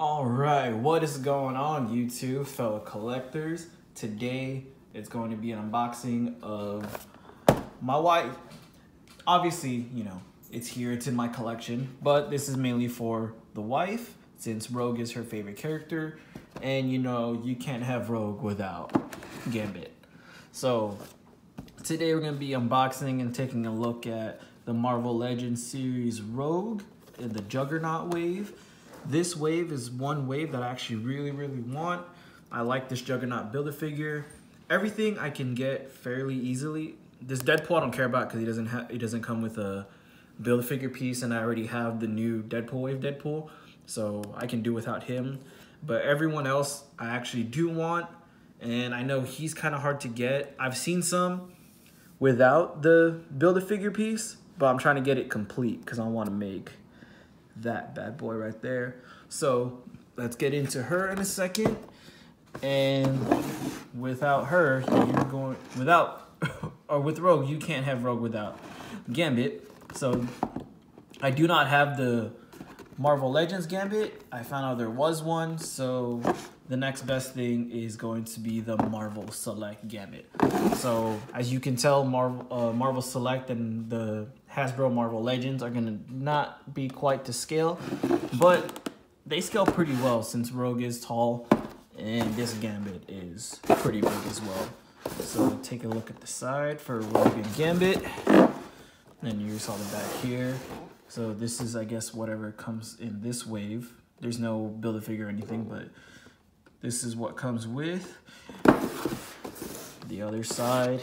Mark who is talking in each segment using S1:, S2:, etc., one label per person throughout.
S1: All right, what is going on YouTube, fellow collectors? Today it's going to be an unboxing of my wife. Obviously, you know, it's here, it's in my collection, but this is mainly for the wife since Rogue is her favorite character and you know, you can't have Rogue without Gambit. So, today we're going to be unboxing and taking a look at the Marvel Legends series Rogue in the Juggernaut wave. This wave is one wave that I actually really, really want. I like this Juggernaut Build-A-Figure. Everything I can get fairly easily. This Deadpool I don't care about because he doesn't have he doesn't come with a Build-A-Figure piece and I already have the new Deadpool wave Deadpool. So I can do without him. But everyone else I actually do want. And I know he's kind of hard to get. I've seen some without the Build-A-Figure piece. But I'm trying to get it complete because I want to make that bad boy right there. So let's get into her in a second. And without her, you're going, without, or with Rogue, you can't have Rogue without Gambit. So I do not have the Marvel Legends Gambit. I found out there was one, so the next best thing is going to be the Marvel Select Gambit. So as you can tell, Marvel, uh, Marvel Select and the Hasbro Marvel Legends are gonna not be quite to scale, but they scale pretty well since Rogue is tall and this Gambit is pretty big as well. So take a look at the side for Rogue and Gambit. And you saw the back here. So this is, I guess, whatever comes in this wave. There's no Build-A-Figure or anything, but this is what comes with the other side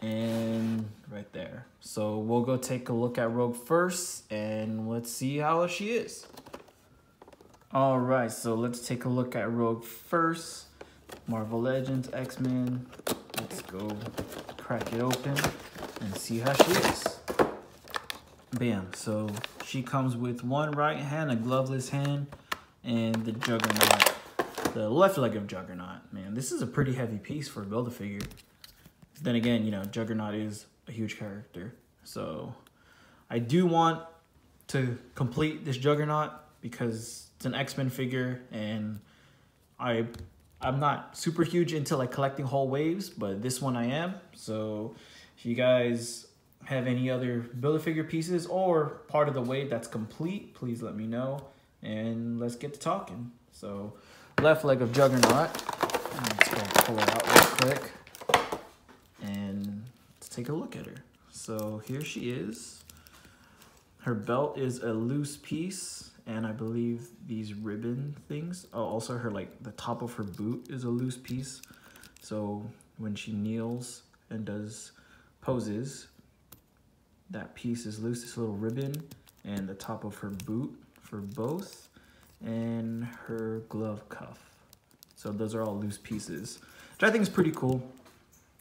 S1: and right there. So we'll go take a look at Rogue first and let's see how she is. All right, so let's take a look at Rogue first. Marvel Legends, X-Men. Let's go crack it open and see how she is. Bam, so she comes with one right hand, a gloveless hand, and the Juggernaut, the left leg of Juggernaut. Man, this is a pretty heavy piece for a Build-A-Figure. Then again, you know, Juggernaut is a huge character. So I do want to complete this Juggernaut because it's an X-Men figure and I I'm not super huge into like collecting whole waves, but this one I am. So if you guys have any other Build-A-Figure pieces or part of the wave that's complete, please let me know and let's get to talking. So left leg of Juggernaut. Pull it out real quick and let's take a look at her. So here she is. Her belt is a loose piece and I believe these ribbon things. Oh, also her like the top of her boot is a loose piece. So when she kneels and does poses, that piece is loose, this little ribbon and the top of her boot for both and her glove cuff. So those are all loose pieces, which I think is pretty cool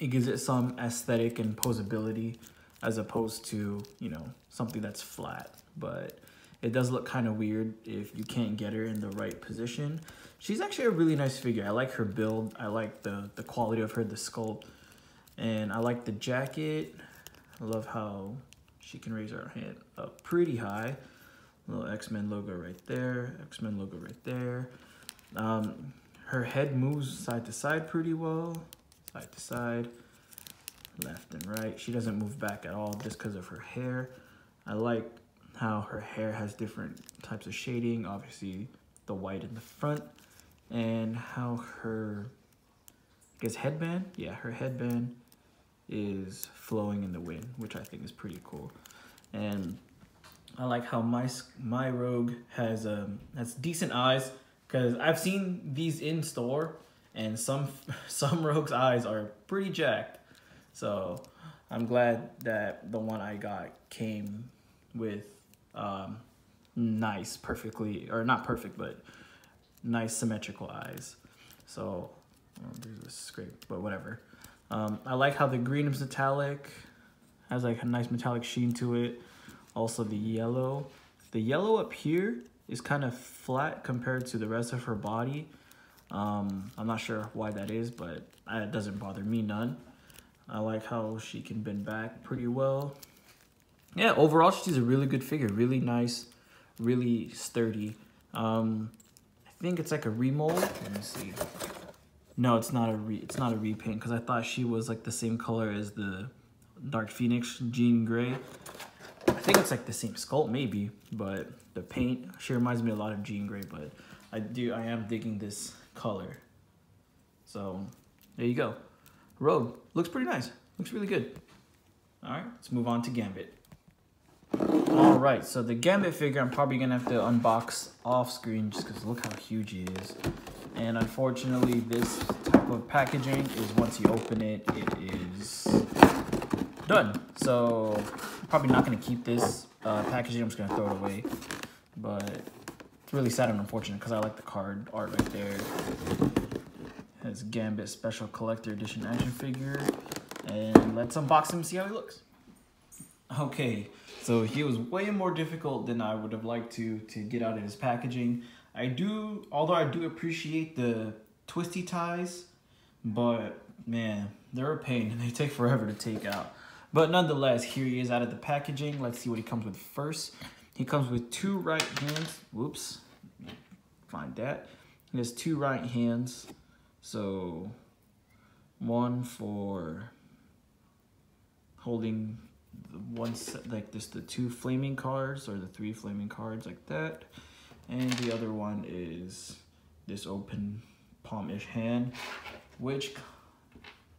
S1: it gives it some aesthetic and posability as opposed to, you know, something that's flat. But it does look kind of weird if you can't get her in the right position. She's actually a really nice figure. I like her build. I like the, the quality of her, the sculpt. And I like the jacket. I love how she can raise her hand up pretty high. Little X-Men logo right there. X-Men logo right there. Um, her head moves side to side pretty well side to side, left and right. She doesn't move back at all just because of her hair. I like how her hair has different types of shading, obviously the white in the front, and how her, I guess headband? Yeah, her headband is flowing in the wind, which I think is pretty cool. And I like how my my Rogue has um has decent eyes because I've seen these in store and some some rogues eyes are pretty jacked. So i'm glad that the one i got came with um, nice perfectly or not perfect but nice symmetrical eyes. So oh, there's a scrape but whatever. Um, i like how the green is metallic has like a nice metallic sheen to it. Also the yellow. The yellow up here is kind of flat compared to the rest of her body um, I'm not sure why that is, but it doesn't bother me none. I like how she can bend back pretty well. Yeah, overall, she's a really good figure. Really nice, really sturdy. Um, I think it's like a remold. Let me see. No, it's not a re it's not a repaint because I thought she was like the same color as the Dark Phoenix Jean Grey. I think it's like the same sculpt maybe, but the paint she reminds me a lot of Jean Grey, but I do I am digging this color. So there you go. Rogue looks pretty nice. Looks really good. All right, let's move on to Gambit. All right, so the Gambit figure I'm probably gonna have to unbox off screen just because look how huge he is. And unfortunately, this type of packaging is once you open it, it is done. So probably not gonna keep this uh, packaging. I'm just gonna throw it away. But really sad and unfortunate because I like the card art right there. Has Gambit Special Collector Edition action figure. And let's unbox him and see how he looks. Okay, so he was way more difficult than I would have liked to to get out of his packaging. I do, although I do appreciate the twisty ties, but man, they're a pain and they take forever to take out. But nonetheless, here he is out of the packaging. Let's see what he comes with first. He comes with two right hands. Whoops, find that. He has two right hands. So one for holding the one set like this the two flaming cards or the three flaming cards like that. And the other one is this open palmish hand which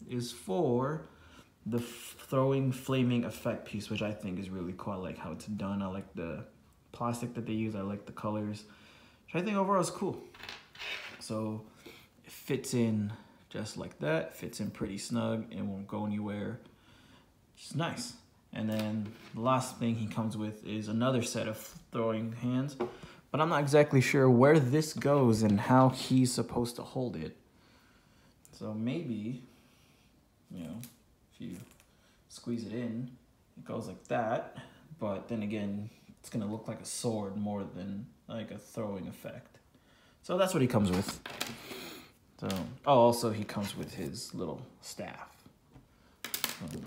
S1: is for the throwing flaming effect piece which i think is really cool. I like how it's done. I like the plastic that they use. I like the colors i think overall is cool so it fits in just like that fits in pretty snug and won't go anywhere it's nice. And then the last thing he comes with is another set of throwing hands. But I'm not exactly sure where this goes and how he's supposed to hold it. So maybe, you know, if you squeeze it in, it goes like that. But then again, it's going to look like a sword more than like a throwing effect. So that's what he comes with. So, oh, also he comes with his little staff. Um,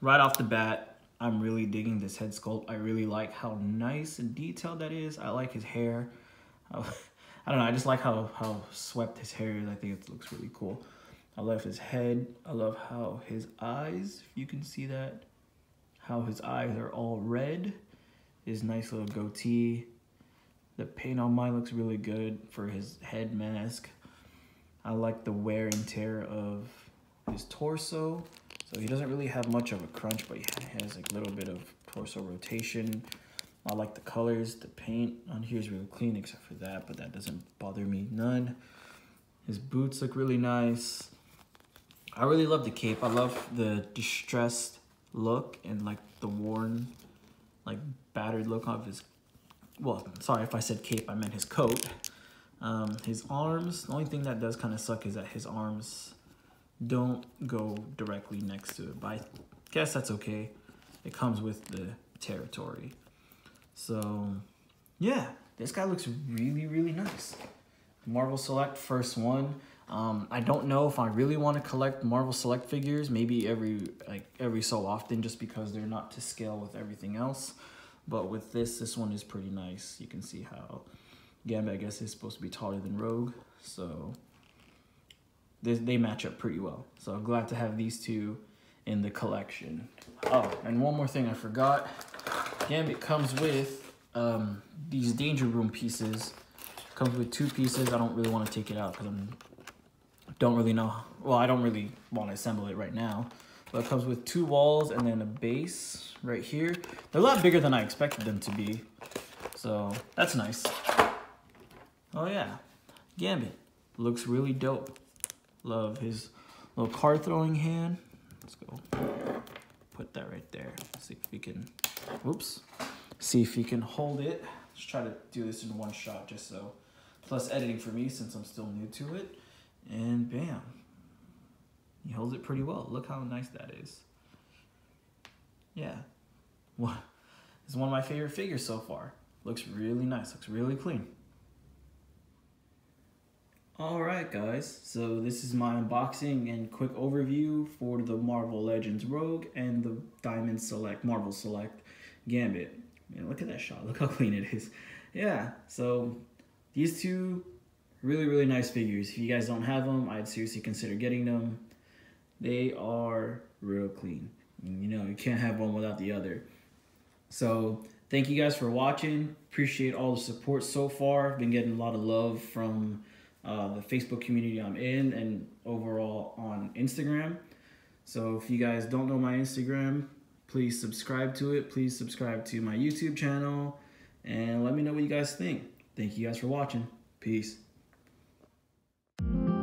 S1: right off the bat, I'm really digging this head sculpt. I really like how nice and detailed that is. I like his hair. I don't know, I just like how, how swept his hair is. I think it looks really cool. I love his head. I love how his eyes, if you can see that, how his eyes are all red. His nice little goatee. The paint on mine looks really good for his head mask. I like the wear and tear of his torso. So he doesn't really have much of a crunch, but he has a little bit of torso rotation. I like the colors. The paint on here is really clean except for that, but that doesn't bother me none. His boots look really nice. I really love the cape. I love the distressed look and like the worn, like battered look of his, well, sorry if I said cape, I meant his coat. Um, his arms, the only thing that does kind of suck is that his arms don't go directly next to it. But I guess that's okay. It comes with the territory. So, yeah, this guy looks really, really nice. Marvel Select first one. Um, I don't know if I really want to collect Marvel Select figures, maybe every like every so often, just because they're not to scale with everything else. But with this, this one is pretty nice. You can see how Gambit, I guess, is supposed to be taller than Rogue. So they, they match up pretty well. So I'm glad to have these two in the collection. Oh, and one more thing I forgot. Gambit comes with um, these Danger Room pieces. Comes with two pieces. I don't really want to take it out because I don't really know. Well, I don't really want to assemble it right now. But it comes with two walls and then a base right here. They're a lot bigger than I expected them to be. So that's nice. Oh yeah, Gambit. Looks really dope. Love his little card throwing hand. Let's go put that right there. See if we can, whoops. See if he can hold it. Let's try to do this in one shot just so. Plus editing for me since I'm still new to it. And bam. He holds it pretty well. Look how nice that is. Yeah. This is one of my favorite figures so far. Looks really nice. Looks really clean. Alright guys, so this is my unboxing and quick overview for the Marvel Legends Rogue and the Diamond Select, Marvel Select Gambit. Man, look at that shot, look how clean it is. Yeah, so these two really really nice figures. If you guys don't have them, I'd seriously consider getting them. They are real clean. You know, you can't have one without the other. So thank you guys for watching. Appreciate all the support so far. Been getting a lot of love from uh, the Facebook community I'm in and overall on Instagram. So if you guys don't know my Instagram, please subscribe to it. Please subscribe to my YouTube channel and let me know what you guys think. Thank you guys for watching. Peace. Thank you